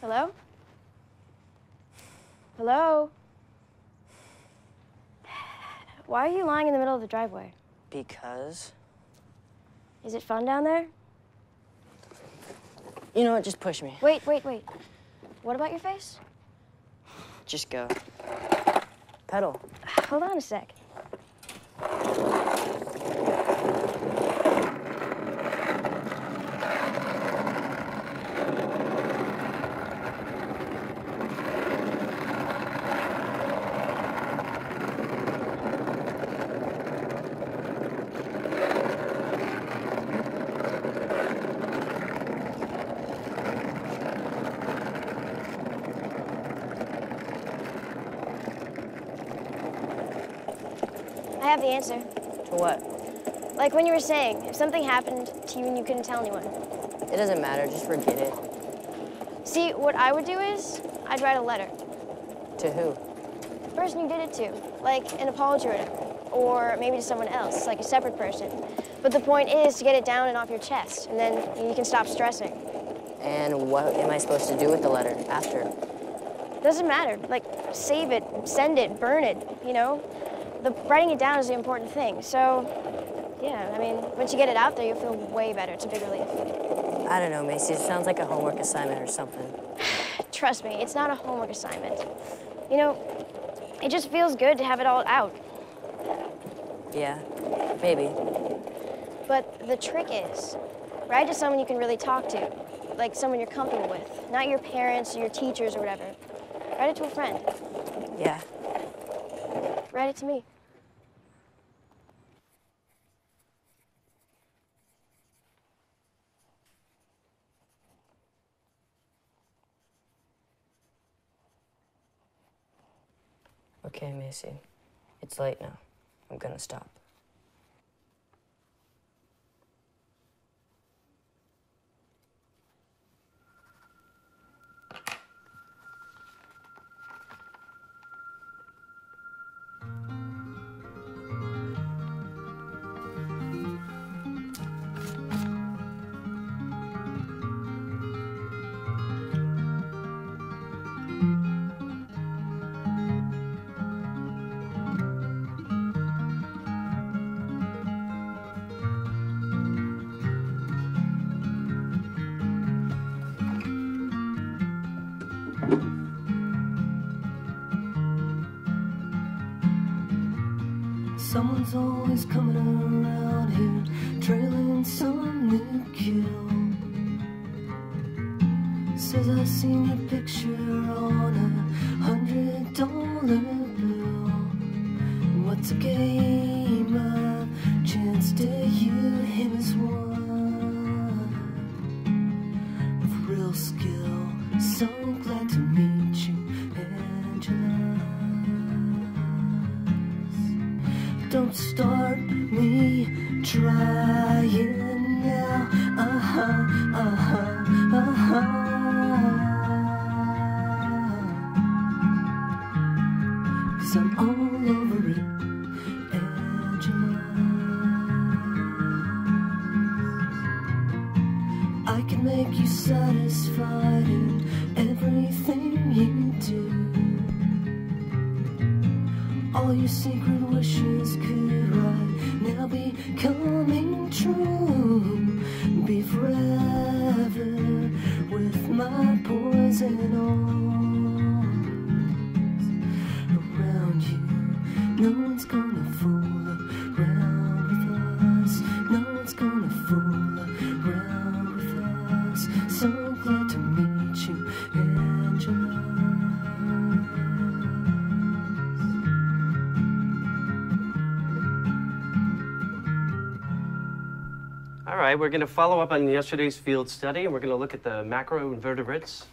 Hello? Hello? Why are you lying in the middle of the driveway? Because? Is it fun down there? You know what? Just push me. Wait, wait, wait. What about your face? Just go. Pedal. Hold on a sec. I have the answer. To what? Like when you were saying, if something happened to you and you couldn't tell anyone. It doesn't matter. Just forget it. See, what I would do is, I'd write a letter. To who? The person you did it to, like an apology letter. Or maybe to someone else, like a separate person. But the point is to get it down and off your chest, and then you can stop stressing. And what am I supposed to do with the letter after? Doesn't matter. Like, save it, send it, burn it, you know? The writing it down is the important thing. So, yeah, I mean, once you get it out there, you'll feel way better. It's a big relief. I don't know, Macy. It sounds like a homework assignment or something. Trust me, it's not a homework assignment. You know, it just feels good to have it all out. Yeah, maybe. But the trick is, write to someone you can really talk to, like someone you're comfortable with, not your parents or your teachers or whatever. Write it to a friend. Yeah. Write it to me. Okay, Macy. It's late now. I'm gonna stop. Someone's always coming around here, trailing some new kill. Says I seen your picture on a hundred dollar bill. What's a game? Don't start me trying now. Uh huh, uh huh, uh huh. Cause I'm all over it. I can make you satisfied in everything you do. All you secret coming true. Be forever with my poison arms around you. No one's gonna All right, we're going to follow up on yesterday's field study, and we're going to look at the macroinvertebrates